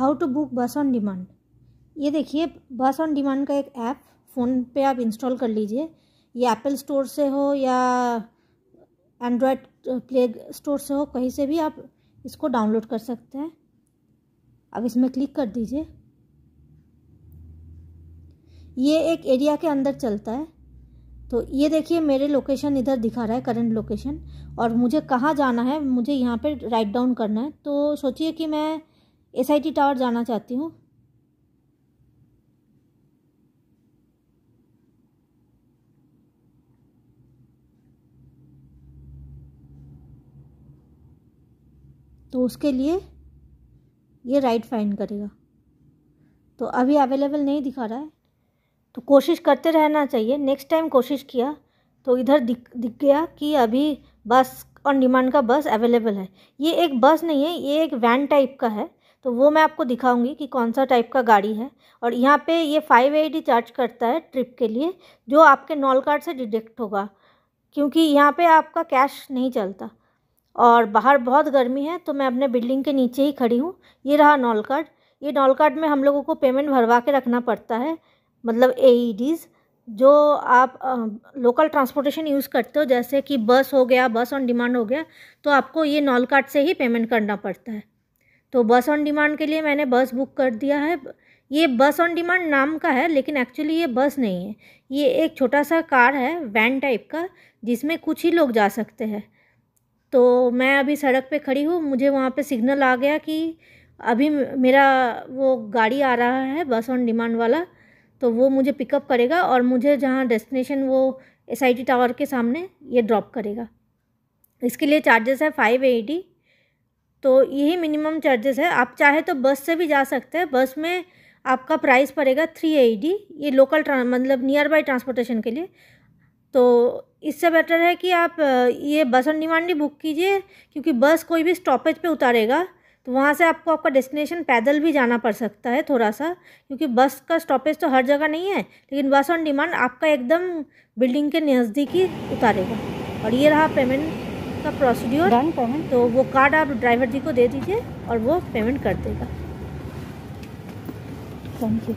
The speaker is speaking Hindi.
How to book bus on demand ये देखिए बस ऑन डिमांड का एक ऐप फ़ोन पे आप इंस्टॉल कर लीजिए। ये एप्पल स्टोर से हो या एंड्रॉयड प्ले स्टोर से हो, कहीं से भी आप इसको डाउनलोड कर सकते हैं। अब इसमें क्लिक कर दीजिए। ये एक एरिया के अंदर चलता है। तो ये देखिए, मेरे लोकेशन इधर दिखा रहा है करंट लोकेशन और मुझे कहाँ जाना है, मुझे यहाँ पे राइट डाउन करना है। तो सोचिए कि मैं एस आई टी टावर जाना चाहती हूँ। तो उसके लिए ये राइट फाइंड करेगा। तो अभी अवेलेबल नहीं दिखा रहा है। तो कोशिश करते रहना चाहिए। नेक्स्ट टाइम कोशिश किया तो इधर दिख दिख गया कि अभी बस ऑन डिमांड का बस अवेलेबल है। ये एक बस नहीं है, ये एक वैन टाइप का है। तो वो मैं आपको दिखाऊँगी कि कौन सा टाइप का गाड़ी है। और यहाँ पे ये फाइव एटी चार्ज करता है ट्रिप के लिए, जो आपके नॉल कार्ड से डिडक्ट होगा, क्योंकि यहाँ पे आपका कैश नहीं चलता। और बाहर बहुत गर्मी है तो मैं अपने बिल्डिंग के नीचे ही खड़ी हूँ। ये रहा नॉल कार्ड ये नॉल कार्ड में हम लोगों को पेमेंट भरवा के रखना पड़ता है मतलब ए जो आप लोकल ट्रांसपोर्टेशन यूज़ करते हो, जैसे कि बस हो गया बस ऑन डिमांड हो गया तो आपको ये नॉल कार्ड से ही पेमेंट करना पड़ता है। तो बस ऑन डिमांड के लिए मैंने बस बुक कर दिया है। ये बस ऑन डिमांड नाम का है, लेकिन एक्चुअली ये बस नहीं है। ये एक छोटा सा कार है वैन टाइप का, जिसमें कुछ ही लोग जा सकते हैं। तो मैं अभी सड़क पे खड़ी हूँ, मुझे वहाँ पे सिग्नल आ गया कि अभी मेरा वो गाड़ी आ रहा है, बस ऑन डिमांड वाला तो वो मुझे पिकअप करेगा और मुझे जहाँ डेस्टिनेशन वो एस आई टी टावर के सामने ये ड्रॉप करेगा। इसके लिए चार्जेस है फाइव एटी तो यही मिनिमम चार्जेस है। आप चाहे तो बस से भी जा सकते हैं। बस में आपका प्राइस पड़ेगा थ्री एटी ये लोकल मतलब नियर बाई ट्रांसपोर्टेशन के लिए। तो इससे बेटर है कि आप, ये बस ऑन डिमांड ही बुक कीजिए, क्योंकि बस कोई भी स्टॉपेज पे उतारेगा तो वहाँ से आपको आपका डेस्टिनेशन पैदल भी जाना पड़ सकता है थोड़ा सा क्योंकि बस का स्टॉपेज तो हर जगह नहीं है, लेकिन बस ऑन डिमांड आपका एकदम बिल्डिंग के नज़दीक ही उतारेगा। और ये रहा पेमेंट का प्रोसीड्योर डन पेमेंट तो वो कार्ड आप ड्राइवर जी को दे दीजिए और वो पेमेंट कर देगा। Thank you